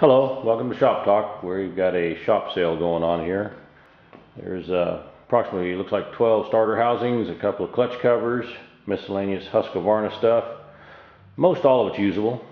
Hello, welcome to Shop Talk. We've got a shop sale going on here. There's uh, approximately, looks like 12 starter housings, a couple of clutch covers, miscellaneous Husqvarna stuff. Most all of it's usable.